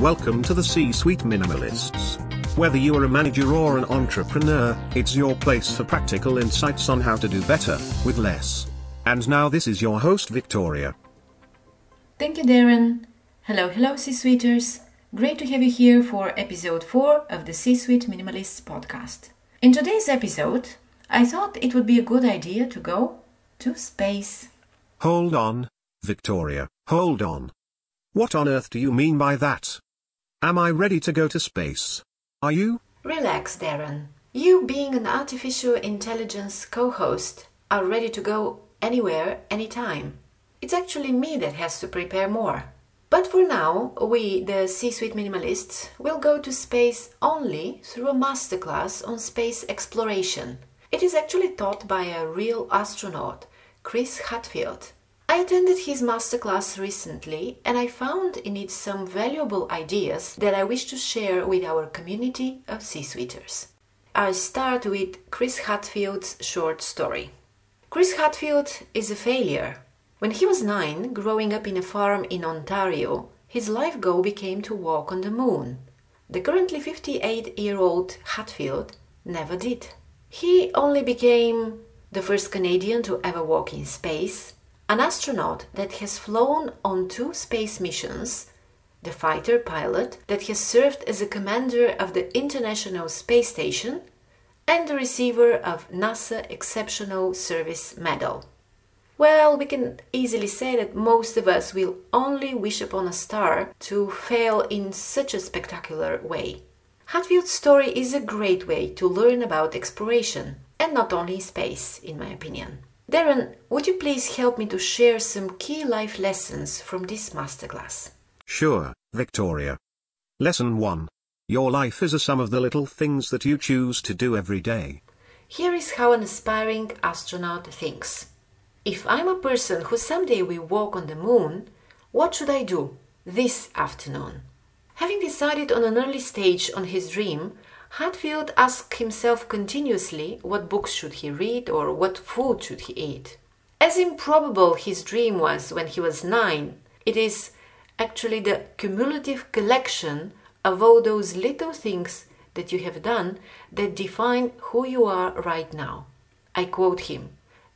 Welcome to the C Suite Minimalists. Whether you are a manager or an entrepreneur, it's your place for practical insights on how to do better with less. And now, this is your host, Victoria. Thank you, Darren. Hello, hello, C Suiters. Great to have you here for episode 4 of the C Suite Minimalists podcast. In today's episode, I thought it would be a good idea to go to space. Hold on, Victoria, hold on. What on earth do you mean by that? Am I ready to go to space? Are you? Relax, Darren. You, being an artificial intelligence co host, are ready to go anywhere, anytime. It's actually me that has to prepare more. But for now, we, the C Suite Minimalists, will go to space only through a masterclass on space exploration. It is actually taught by a real astronaut, Chris Hadfield. I attended his masterclass recently and I found in it some valuable ideas that I wish to share with our community of C-suiters. I'll start with Chris Hadfield's short story. Chris Hadfield is a failure. When he was nine, growing up in a farm in Ontario, his life goal became to walk on the moon. The currently 58 year old Hadfield never did. He only became the first Canadian to ever walk in space, an astronaut that has flown on two space missions, the fighter pilot that has served as a commander of the International Space Station, and the receiver of NASA Exceptional Service Medal. Well, we can easily say that most of us will only wish upon a star to fail in such a spectacular way. Hadfield's story is a great way to learn about exploration, and not only space, in my opinion. Darren, would you please help me to share some key life lessons from this masterclass? Sure, Victoria. Lesson 1. Your life is a sum of the little things that you choose to do every day. Here is how an aspiring astronaut thinks. If I'm a person who someday will walk on the moon, what should I do this afternoon? Having decided on an early stage on his dream, Hadfield asked himself continuously what books should he read or what food should he eat. As improbable his dream was when he was nine, it is actually the cumulative collection of all those little things that you have done that define who you are right now. I quote him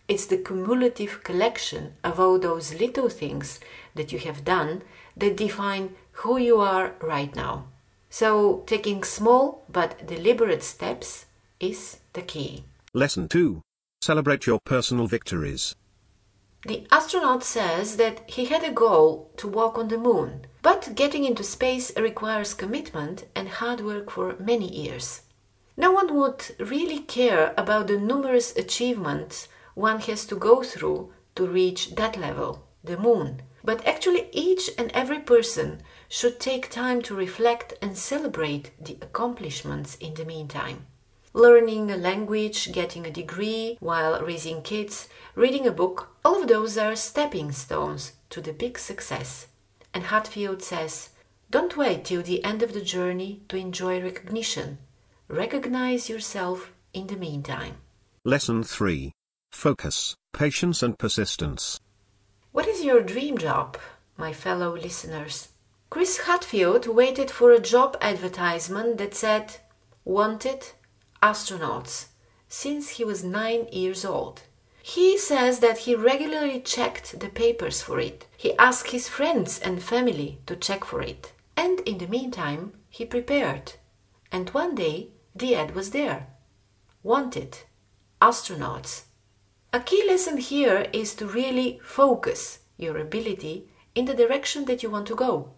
It's the cumulative collection of all those little things that you have done that define who you are right now. So, taking small but deliberate steps is the key. Lesson 2. Celebrate your personal victories. The astronaut says that he had a goal to walk on the moon, but getting into space requires commitment and hard work for many years. No one would really care about the numerous achievements one has to go through to reach that level, the moon. But actually, each and every person should take time to reflect and celebrate the accomplishments in the meantime. Learning a language, getting a degree while raising kids, reading a book, all of those are stepping stones to the big success. And Hadfield says, don't wait till the end of the journey to enjoy recognition. Recognize yourself in the meantime. Lesson 3. Focus, patience, and persistence. What is your dream job, my fellow listeners? Chris Hadfield waited for a job advertisement that said, Wanted astronauts, since he was nine years old. He says that he regularly checked the papers for it. He asked his friends and family to check for it. And in the meantime, he prepared. And one day, the ad was there. Wanted astronauts. A key lesson here is to really focus your ability in the direction that you want to go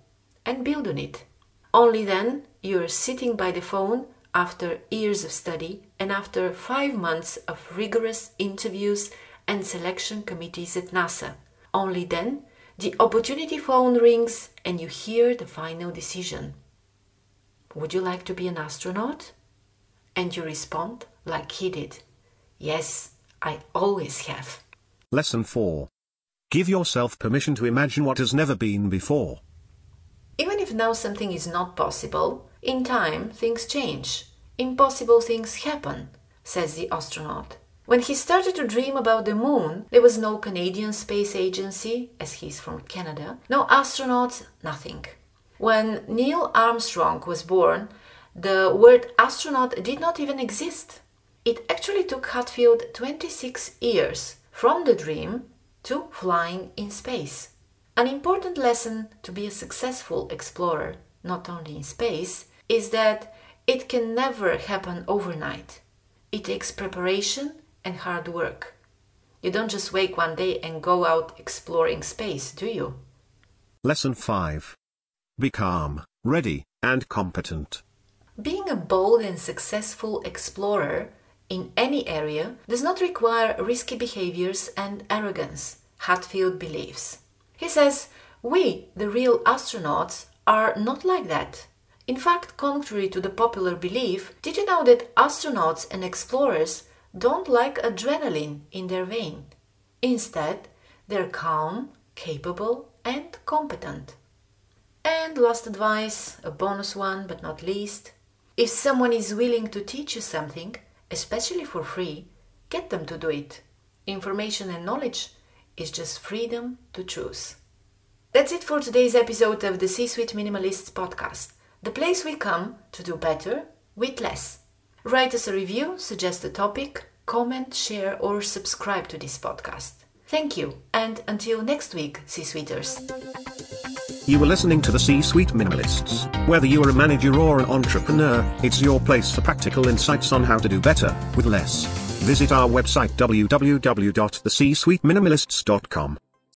and build on it. Only then you're sitting by the phone after years of study and after five months of rigorous interviews and selection committees at NASA. Only then the opportunity phone rings and you hear the final decision. Would you like to be an astronaut? And you respond like he did Yes, I always have. Lesson 4. Give yourself permission to imagine what has never been before. Even if now something is not possible, in time things change. Impossible things happen, says the astronaut. When he started to dream about the moon, there was no Canadian Space Agency, as he's from Canada, no astronauts, nothing. When Neil Armstrong was born, the word astronaut did not even exist. It actually took Hadfield 26 years from the dream to flying in space. An important lesson to be a successful explorer, not only in space, is that it can never happen overnight. It takes preparation and hard work. You don't just wake one day and go out exploring space, do you? Lesson 5. Be calm, ready, and competent. Being a bold and successful explorer in any area does not require risky behaviors and arrogance, Hadfield believes. He says, We, the real astronauts, are not like that. In fact, contrary to the popular belief, did you know that astronauts and explorers don't like adrenaline in their vein. Instead, they're calm, capable, and competent. And last advice, a bonus one but not least if someone is willing to teach you something, especially for free, get them to do it. Information and knowledge is just freedom to choose. That's it for today's episode of the C Suite Minimalists podcast, the place we come to do better with less. Write us a review, suggest a topic, comment, share, or subscribe to this podcast. Thank you, and until next week, C Suiters. You were listening to the C Suite Minimalists. Whether you are a manager or an entrepreneur, it's your place for practical insights on how to do better with less. Visit our website www.thecsuiteminimalists.com.